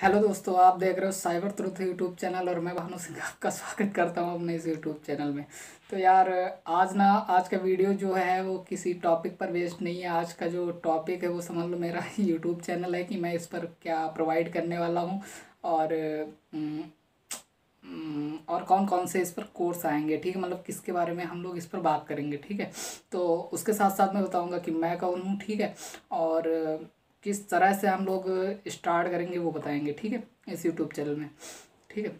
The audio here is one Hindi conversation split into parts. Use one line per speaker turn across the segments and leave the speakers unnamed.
हेलो दोस्तों, आप देख रहे हो साइबर ट्रुथ यूट्यूब चैनल और मैं भानु सिंह आपका स्वागत करता हूँ अपने इस यूट्यूब चैनल में। तो यार, आज ना, आज का वीडियो जो है, वो किसी टॉपिक पर बेस्ड नहीं है। आज का जो टॉपिक है, वो समझ लो मेरा यूट्यूब चैनल है कि मैं इस पर क्या प्रोवाइड करने वाला हूँ और और कौन कौन से इस पर कोर्स आएँगे, ठीक है? मतलब किसके बारे में हम लोग इस पर बात करेंगे, ठीक है? तो उसके साथ साथ मैं बताऊँगा कि मैं कौन हूँ, ठीक है? और किस तरह से हम लोग स्टार्ट करेंगे वो बताएँगे, ठीक है? इस यूट्यूब चैनल में, ठीक है?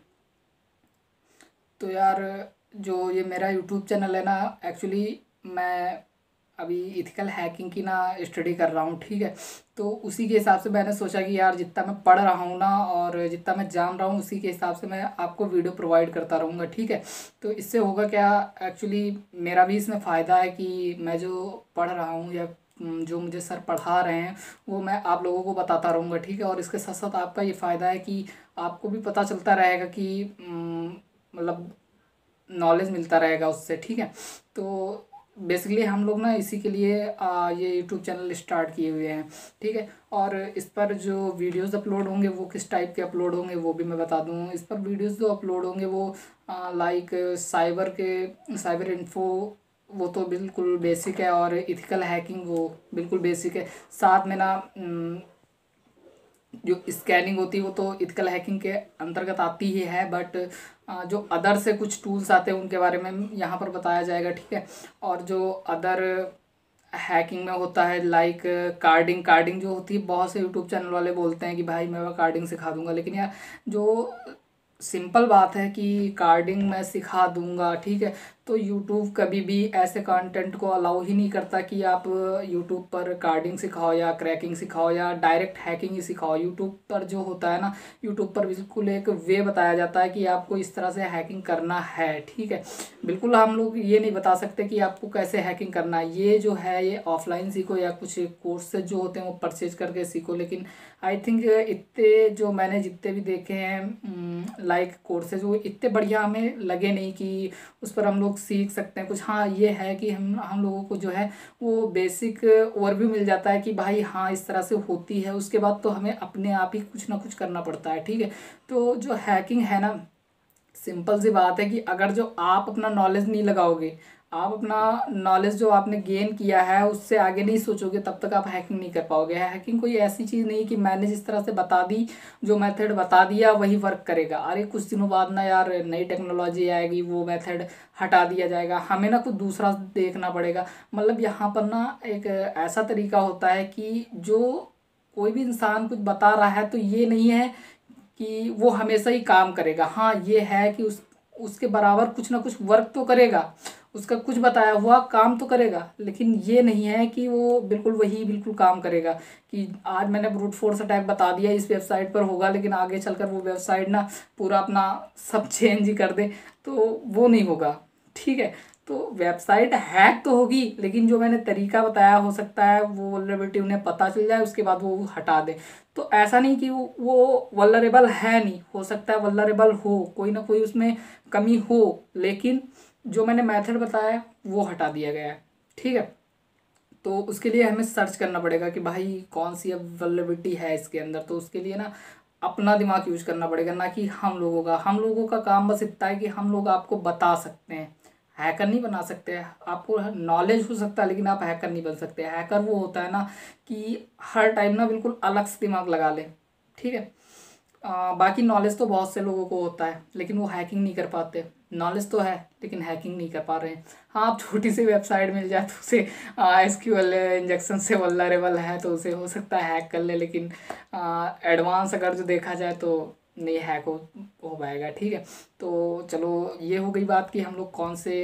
तो यार, जो ये मेरा यूट्यूब चैनल है ना एक्चुअली मैं अभी इथिकल हैकिंग की ना स्टडी कर रहा हूँ, ठीक है? तो उसी के हिसाब से मैंने सोचा कि यार, जितना मैं पढ़ रहा हूँ ना, और जितना मैं जान रहा हूँ, उसी के हिसाब से मैं आपको वीडियो प्रोवाइड करता रहूँगा, ठीक है? तो इससे होगा क्या एक्चुअली मेरा भी इसमें फ़ायदा है कि मैं जो पढ़ रहा हूँ या जो मुझे सर पढ़ा रहे हैं वो मैं आप लोगों को बताता रहूँगा ठीक है? और इसके साथ साथ आपका ये फ़ायदा है कि आपको भी पता चलता रहेगा कि मतलब नॉलेज मिलता रहेगा उससे ठीक है? तो बेसिकली हम लोग ना इसी के लिए आ, ये यूट्यूब चैनल स्टार्ट किए हुए हैं ठीक है? और इस पर जो वीडियोस अपलोड होंगे वो किस टाइप के अपलोड होंगे वो भी मैं बता दूँ। इस पर वीडियोस जो अपलोड होंगे वो लाइक साइबर के साइबर इन्फो वो तो बिल्कुल बेसिक है और इथिकल हैकिंग वो बिल्कुल बेसिक है। साथ में ना जो स्कैनिंग होती है वो तो इथिकल हैकिंग के अंतर्गत आती ही है बट जो अदर से कुछ टूल्स आते हैं उनके बारे में यहाँ पर बताया जाएगा, ठीक है? और जो अदर हैकिंग में होता है लाइक कार्डिंग कार्डिंग जो होती है, बहुत से यूट्यूब चैनल वाले बोलते हैं कि भाई मैं कार्डिंग सिखा दूँगा, लेकिन यार जो सिंपल बात है कि कार्डिंग मैं सिखा दूँगा, ठीक है? तो यूट्यूब कभी भी ऐसे कंटेंट को अलाउ ही नहीं करता कि आप यूट्यूब पर कार्डिंग सिखाओ या क्रैकिंग सिखाओ या डायरेक्ट हैकिंग ही सिखाओ। यूट्यूब पर जो होता है ना यूट्यूब पर बिल्कुल एक वे बताया जाता है कि आपको इस तरह से हैकिंग करना है, ठीक है? बिल्कुल हम लोग ये नहीं बता सकते कि आपको कैसे हैकिंग करना है। ये जो है, ये ऑफलाइन सीखो या कुछ कोर्सेज जो होते हैं वो परचेज करके सीखो, लेकिन आई थिंक इतने जो मैंने जितने भी देखे हैं लाइक कोर्सेज वो इतने बढ़िया हमें लगे नहीं कि उस पर हम लोग सीख सकते हैं। कुछ हाँ ये है कि हम हम लोगों को जो है वो बेसिक ओवरव्यू मिल जाता है कि भाई हाँ इस तरह से होती है। उसके बाद तो हमें अपने आप ही कुछ ना कुछ करना पड़ता है, ठीक है? तो जो हैकिंग है ना सिंपल सी बात है कि अगर जो आप अपना नॉलेज नहीं लगाओगे आप अपना नॉलेज जो आपने गेन किया है, उससे आगे नहीं सोचोगे, तब तक आप हैकिंग नहीं कर पाओगे। हैकिंग कोई ऐसी चीज़ नहीं कि मैंने जिस तरह से बता दी, जो मेथड बता दिया, वही वर्क करेगा। अरे, कुछ दिनों बाद ना यार, नई टेक्नोलॉजी आएगी, वो मेथड हटा दिया जाएगा। हमें ना कुछ दूसरा देखना पड़ेगा। मतलब यहाँ पर ना एक ऐसा तरीका होता है कि जो कोई भी इंसान कुछ बता रहा है तो ये नहीं है कि वो हमेशा ही काम करेगा। हाँ ये है कि उस, उसके बराबर कुछ ना कुछ वर्क तो करेगा। उसका कुछ बताया हुआ काम तो करेगा, लेकिन ये नहीं है कि वो बिल्कुल वही बिल्कुल काम करेगा कि आज मैंने ब्रूट फोर्स अटैक बता दिया, इस वेबसाइट पर होगा, लेकिन आगे चलकर वो वेबसाइट ना पूरा अपना सब चेंज ही कर दे तो वो नहीं होगा। ठीक है तो वेबसाइट हैक तो होगी, लेकिन जो मैंने तरीका बताया हो सकता है, वो वलरेबिलिटी उन्हें पता चल जाए, उसके बाद वो हटा दे। तो ऐसा नहीं कि वो वलरेबल है नहीं, हो सकता है वलरेबल हो, कोई ना कोई उसमें कमी हो, लेकिन जो मैंने मेथड बताया वो हटा दिया गया है। ठीक है? तो उसके लिए हमें सर्च करना पड़ेगा कि भाई कौन सी अवेलेबिलिटी है इसके अंदर। तो उसके लिए ना अपना दिमाग यूज़ करना पड़ेगा ना कि हम लोगों का। हम लोगों का काम बस इतना है कि हम लोग आपको बता सकते हैं। हैकर नहीं बना सकते। आपको नॉलेज हो सकता है लेकिन आप हैकर नहीं बन सकते। हैकर वो होता है ना कि हर टाइम ना बिल्कुल अलग से दिमाग लगा ले। ठीक है? आ, बाकी नॉलेज तो बहुत से लोगों को होता है लेकिन वो हैकिंग नहीं कर पाते। नॉलेज तो है, लेकिन हैकिंग नहीं कर पा रहे हैं। हाँ आप छोटी सी वेबसाइट मिल जाए तो उसे एस क्यू एल इंजेक्शन से वल्लरेबल है तो उसे हो सकता है हैक कर ले, लेकिन एडवांस अगर जो देखा जाए तो नहीं हैक हो हो पाएगा, ठीक है? तो चलो, ये हो गई बात कि हम लोग कौन से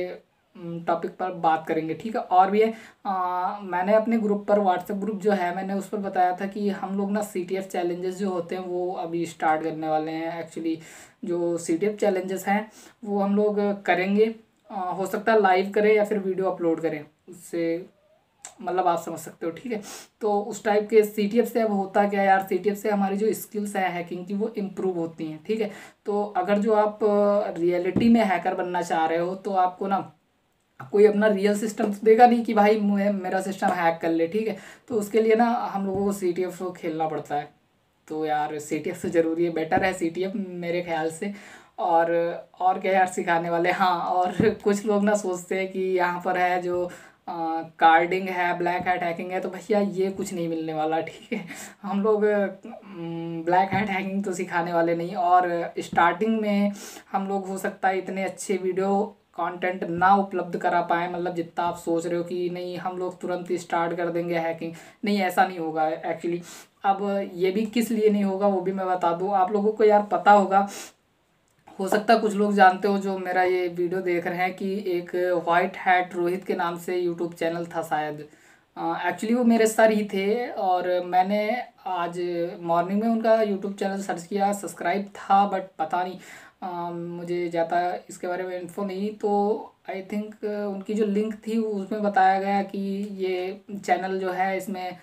टॉपिक पर बात करेंगे ठीक है? और भी है आ, मैंने अपने ग्रुप पर व्हाट्सएप ग्रुप जो है मैंने उस पर बताया था कि हम लोग ना सी टी एफ़ चैलेंजेस जो होते हैं वो अभी स्टार्ट करने वाले हैं। एक्चुअली जो सी टी एफ़ चैलेंजेस हैं वो हम लोग करेंगे। आ, हो सकता है लाइव करें या फिर वीडियो अपलोड करें उससे मतलब आप समझ सकते हो ठीक है? तो उस टाइप के सी टी एफ़ से अब होता क्या यार? सी टी एफ़ से हमारी जो स्किल्स हैं हैकिंग की वो इम्प्रूव होती हैं ठीक है? तो अगर जो आप रियलिटी में हैकर बनना चाह रहे हो तो आपको ना कोई अपना रियल सिस्टम तो देगा नहीं कि भाई मेरा सिस्टम हैक कर ले, ठीक है? तो उसके लिए ना हम लोगों को सी टी एफ़ खेलना पड़ता है। तो यार सी टी एफ़ से ज़रूरी है बेटर है सी टी एफ़ मेरे ख्याल से। और और क्या यार सिखाने वाले? हाँ और कुछ लोग ना सोचते हैं कि यहाँ पर है जो कार्डिंग है ब्लैक हैट हैकिंग है तो भैया ये कुछ नहीं मिलने वाला, ठीक है? हम लोग ब्लैक हैट हैकिंग तो सिखाने वाले नहीं। और स्टार्टिंग में हम लोग हो सकता है इतने अच्छे वीडियो कंटेंट ना उपलब्ध करा पाए। मतलब जितना आप सोच रहे हो कि नहीं, हम लोग तुरंत ही स्टार्ट कर देंगे हैकिंग नहीं, ऐसा नहीं होगा एक्चुअली अब ये भी किस लिए नहीं होगा, वो भी मैं बता दूँ। आप लोगों को यार पता होगा, हो सकता कुछ लोग जानते हो जो मेरा ये वीडियो देख रहे हैं कि एक वाइट हैट रोहित के नाम से यूट्यूब चैनल था शायद। एक्चुअली वो मेरे सर ही थे और मैंने आज मॉर्निंग में उनका यूट्यूब चैनल सर्च किया। सब्सक्राइब था बट पता नहीं। मुझे ज़्यादा इसके बारे में इन्फो नहीं तो आई थिंक उनकी जो लिंक थी, उसमें बताया गया कि ये चैनल जो है, इसमें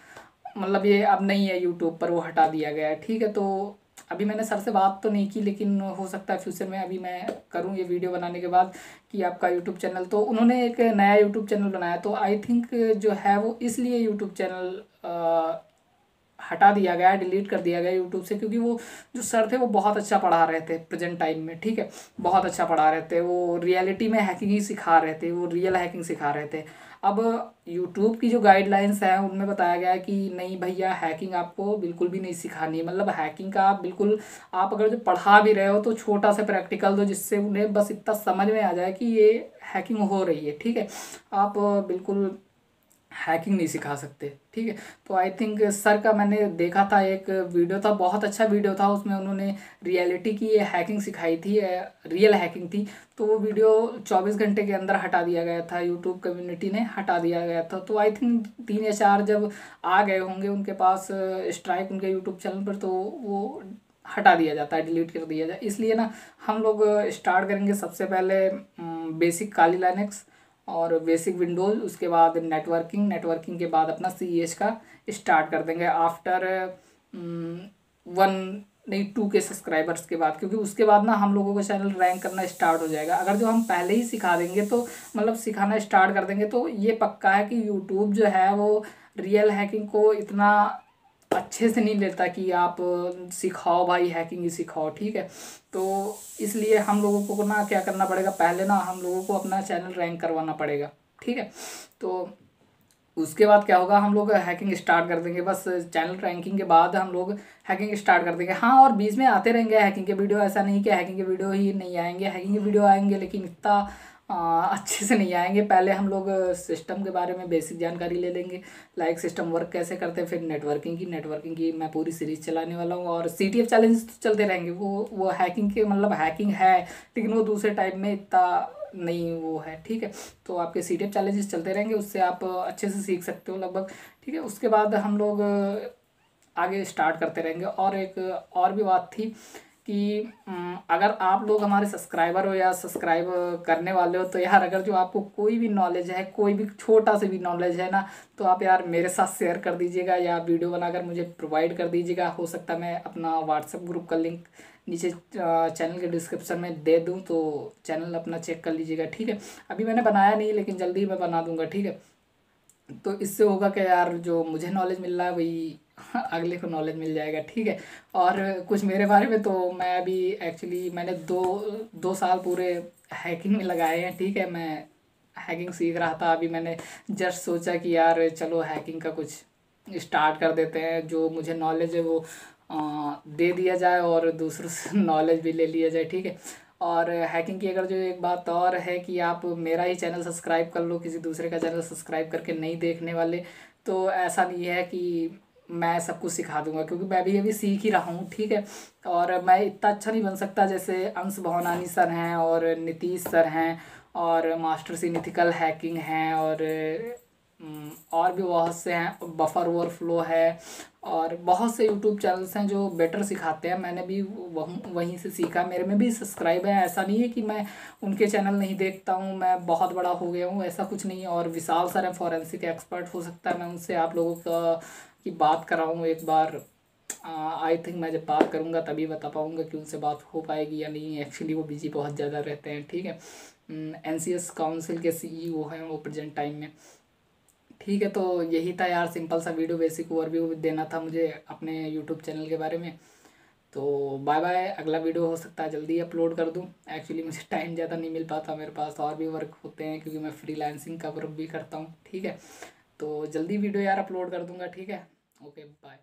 मतलब ये अब नहीं है यूट्यूब पर, वो हटा दिया गया है। ठीक है तो अभी मैंने सर से बात तो नहीं की, लेकिन हो सकता है फ्यूचर में अभी मैं करूँ ये वीडियो बनाने के बाद कि आपका यूट्यूब चैनल तो उन्होंने एक नया यूट्यूब चैनल बनाया तो आई थिंक जो है, वो इसलिए यूट्यूब चैनल हटा दिया गया डिलीट कर दिया गया यूट्यूब से, क्योंकि वो जो सर थे वो बहुत अच्छा पढ़ा रहे थे प्रेजेंट टाइम में, ठीक है? बहुत अच्छा पढ़ा रहे थे, वो रियलिटी में हैकिंग ही सिखा रहे थे, वो रियल हैकिंग सिखा रहे थे। अब यूट्यूब की जो गाइडलाइंस हैं, उनमें बताया गया है कि नहीं भैया हैकिंग आपको बिल्कुल भी नहीं सिखानी है। मतलब हैकिंग का आप बिल्कुल, आप अगर जो पढ़ा भी रहे हो तो छोटा सा प्रैक्टिकल दो, जिससे उन्हें बस इतना समझ में आ जाए कि ये हैकिंग हो रही है, ठीक है? आप बिल्कुल हैकिंग नहीं सिखा सकते, ठीक है? तो आई थिंक सर का मैंने देखा था एक वीडियो था, बहुत अच्छा वीडियो था, उसमें उन्होंने रियलिटी की ये हैकिंग सिखाई थी रियल हैकिंग थी तो वो वीडियो चौबीस घंटे के अंदर हटा दिया गया था यूट्यूब कम्युनिटी ने हटा दिया गया था। तो आई थिंक तीन या चार जब आ गए होंगे उनके पास स्ट्राइक उनके यूट्यूब चैनल पर तो वो हटा दिया जाता है डिलीट कर दिया जाए इसलिए ना, हम लोग स्टार्ट करेंगे सबसे पहले बेसिक काली लाइनेक्स और बेसिक विंडोज़ उसके बाद नेटवर्किंग नेटवर्किंग के बाद अपना सी एच का स्टार्ट कर देंगे। आफ्टर वन नहीं टू के सब्सक्राइबर्स के बाद, क्योंकि उसके बाद ना हम लोगों का चैनल रैंक करना स्टार्ट हो जाएगा। अगर जो हम पहले ही सिखा देंगे तो मतलब सिखाना स्टार्ट कर देंगे तो ये पक्का है कि यूट्यूब जो है वो रियल हैकिंग को इतना अच्छे से नहीं लेता कि आप सिखाओ भाई हैकिंग ही सिखाओ, ठीक है? तो इसलिए हम लोगों को ना क्या करना पड़ेगा? पहले ना हम लोगों को अपना चैनल रैंक करवाना पड़ेगा, ठीक है? तो उसके बाद क्या होगा? हम लोग हैकिंग स्टार्ट कर देंगे। बस चैनल रैंकिंग के बाद हम लोग हैकिंग स्टार्ट कर देंगे। हाँ और बीच में आते रहेंगे हैकिंग के वीडियो ऐसा नहीं कि हैकिंग के वीडियो ही नहीं आएँगे। हैकिंग के वीडियो आएँगे, लेकिन इतना अच्छे से नहीं आएँगे। पहले हम लोग सिस्टम के बारे में बेसिक जानकारी ले लेंगे। लाइक सिस्टम वर्क कैसे करते हैं, फिर नेटवर्किंग की नेटवर्किंग की मैं पूरी सीरीज़ चलाने वाला हूँ और सी टी एफ़ चैलेंज तो चलते रहेंगे। वो वो हैकिंग के मतलब हैकिंग है, लेकिन वो दूसरे टाइप में इतना नहीं वो है, ठीक है? तो आपके सी टी एफ़ चैलेंजेस चलते रहेंगे, उससे आप अच्छे से सीख सकते हो लगभग, ठीक है? उसके बाद हम लोग आगे स्टार्ट करते रहेंगे। और एक और भी बात थी कि अगर आप लोग हमारे सब्सक्राइबर हो या सब्सक्राइब करने वाले हो तो यार अगर जो आपको कोई भी नॉलेज है, कोई भी छोटा सा भी नॉलेज है ना तो आप यार मेरे साथ शेयर कर दीजिएगा या वीडियो बनाकर मुझे प्रोवाइड कर दीजिएगा। हो सकता है मैं अपना व्हाट्सएप ग्रुप का लिंक नीचे चैनल के डिस्क्रिप्शन में दे दूँ तो चैनल अपना चेक कर लीजिएगा, ठीक है? अभी मैंने बनाया नहीं, लेकिन जल्दी मैं बना दूँगा, ठीक है? तो इससे होगा कि यार, जो मुझे नॉलेज मिल रहा है वही अगले को नॉलेज मिल जाएगा, ठीक है? और कुछ मेरे बारे में तो मैं अभी एक्चुअली मैंने दो दो साल पूरे हैकिंग में लगाए हैं, ठीक है? मैं हैकिंग सीख रहा था, अभी मैंने जस्ट सोचा कि यार चलो हैकिंग का कुछ स्टार्ट कर देते हैं, जो मुझे नॉलेज है वो दे दिया जाए और दूसरों से नॉलेज भी ले लिया जाए, ठीक है? और हैकिंग की अगर जो एक बात और है कि आप मेरा ही चैनल सब्सक्राइब कर लो, किसी दूसरे का चैनल सब्सक्राइब करके नहीं देखने वाले तो ऐसा नहीं है कि मैं सब कुछ सिखा दूँगा, क्योंकि मैं भी अभी सीख ही रहा हूँ, ठीक है? और मैं इतना अच्छा नहीं बन सकता जैसे अंश भवनानी सर हैं और नीतीश सर हैं और मास्टर सी निथिकल हैकिंग हैं और और भी बहुत से हैं बफर ओवर फ्लो है, और बहुत से यूट्यूब चैनल्स हैं जो बेटर सिखाते हैं। मैंने भी वहीं वहीं से सीखा। मेरे में भी सब्सक्राइब है। ऐसा नहीं है कि मैं उनके चैनल नहीं देखता हूँ, मैं बहुत बड़ा हो गया हूँ, ऐसा कुछ नहीं है। और विशाल सर है फॉरेंसिक एक्सपर्ट हो सकता है मैं उनसे आप लोगों का, की बात कराऊँ एक बार। आई थिंक मैं जब बात करूँगा तभी बता पाऊँगा कि उनसे बात हो पाएगी या नहीं। एक्चुअली वो बिज़ी बहुत ज़्यादा रहते हैं, ठीक है? एन सी एस काउंसिल के सी ई ओ हैं, वो प्रजेंट टाइम में। ठीक है तो यही था यार सिंपल सा वीडियो बेसिक ओवरव्यू देना था मुझे अपने यूट्यूब चैनल के बारे में। तो बाय बाय अगला वीडियो हो सकता है, जल्दी अपलोड कर दूँ। एक्चुअली मुझे टाइम ज़्यादा नहीं मिल पाता, मेरे पास और भी वर्क होते हैं, क्योंकि मैं फ्रीलांसिंग का वर्क भी करता हूँ, ठीक है। तो जल्दी वीडियो यार अपलोड कर दूँगा, ठीक है? Okay bye